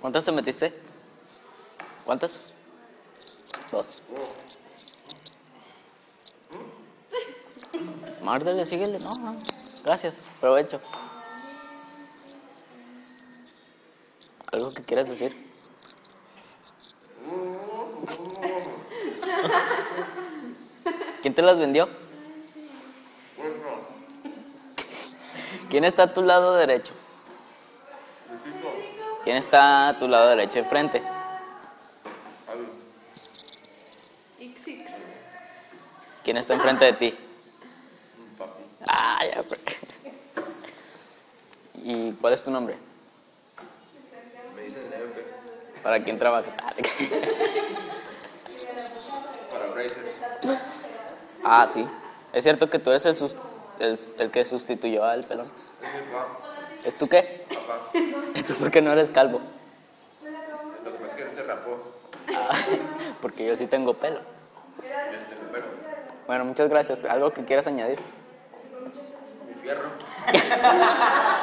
¿Cuántas te metiste? ¿Cuántas? Dos. Márdale, síguele. No, no. Gracias. Provecho. ¿Algo que quieras decir? ¿Quién te las vendió? ¿Quién está a tu lado derecho? ¿Quién está a tu lado derecho enfrente? XX. ¿Quién está enfrente de ti? Ah, ya. pues. ¿Y cuál es tu nombre? Me dicen ¿Para quién trabajas? Ah, para Brazers. Ah, sí. Es cierto que tú eres el, el que sustituyó al pelón. Es mi papá. ¿Es tú qué? Papá. ¿Y tú por qué no eres calvo? Lo que pasa es que no se rapó. Ah, porque yo sí tengo pelo. Yo no tengo pelo. Bueno, muchas gracias. ¿Algo que quieras añadir? Mi fierro.